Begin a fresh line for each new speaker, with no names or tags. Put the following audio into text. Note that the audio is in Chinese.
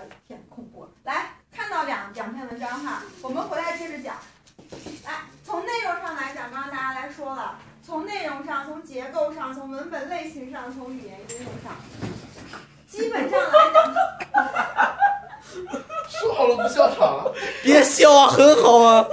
哎天，恐怖！来看到两两篇文章哈，我们回来接着讲。来，从内容上来讲，刚刚大家来说了，从内容上、从结构上、从文本类型上、从语言应用上，基本上来讲，
说好了不笑场了，
别笑啊，很好啊。